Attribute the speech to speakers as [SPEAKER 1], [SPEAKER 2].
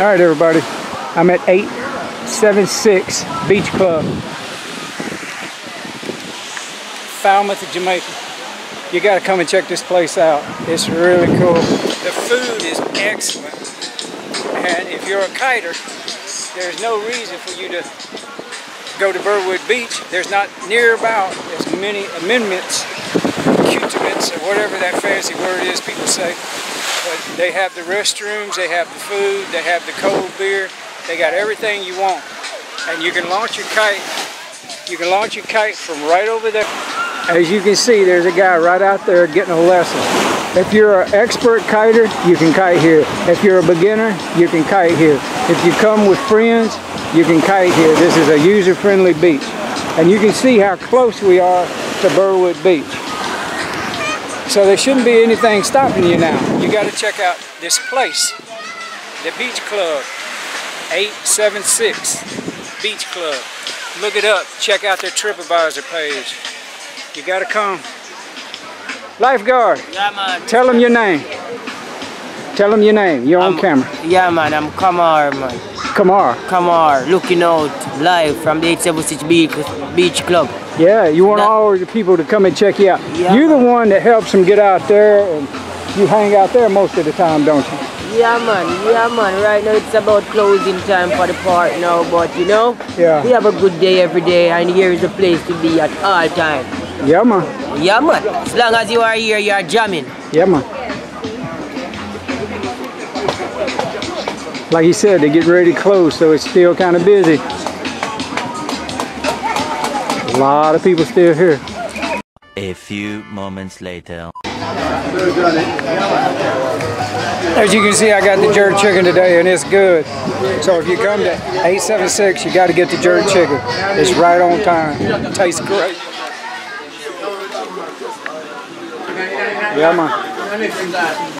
[SPEAKER 1] All right, everybody. I'm at 876 Beach Club, Falmouth, Jamaica. You got to come and check this place out. It's really cool. The food is excellent. And if you're a kiter, there's no reason for you to go to Burwood Beach. There's not near about as many amendments, cutiments, or whatever that fancy word is people say. But they have the restrooms, they have the food, they have the cold beer, they got everything you want. And you can launch your kite, you can launch your kite from right over there. As you can see, there's a guy right out there getting a lesson. If you're an expert kiter, you can kite here. If you're a beginner, you can kite here. If you come with friends, you can kite here. This is a user-friendly beach. And you can see how close we are to Burwood Beach. So there shouldn't be anything stopping you now. You got to check out this place, the Beach Club, 876 Beach Club. Look it up. Check out their TripAdvisor page. You got to come. Lifeguard.
[SPEAKER 2] Yeah, man.
[SPEAKER 1] Tell them your name. Tell them your name. You're on
[SPEAKER 2] I'm-
[SPEAKER 1] camera.
[SPEAKER 2] Yeah, man. I'm Kamar, man.
[SPEAKER 1] Kamar.
[SPEAKER 2] Kamar, looking out live from the 876 Beach, Beach Club.
[SPEAKER 1] Yeah, you want
[SPEAKER 2] That-
[SPEAKER 1] all the people to come and check you out.
[SPEAKER 2] Yeah.
[SPEAKER 1] You're the one that helps them get out there and you hang out there most of the time, don't you?
[SPEAKER 2] Yeah, man. Yeah, man. Right now it's about closing time for the park now, but you know,
[SPEAKER 1] Yeah.
[SPEAKER 2] we have a good day every day, and here is a place to be at all time.
[SPEAKER 1] Yeah, man.
[SPEAKER 2] Yeah, man. As long as you are here, you are jamming.
[SPEAKER 1] Yeah, man. Like he said, they get ready to close, so it's still kind of busy. A lot of people still here.
[SPEAKER 3] A few moments later.
[SPEAKER 1] As you can see, I got the jerk chicken today, and it's good. So if you come to 876, you got to get the jerk chicken. It's right on time. It tastes great. Yeah, man.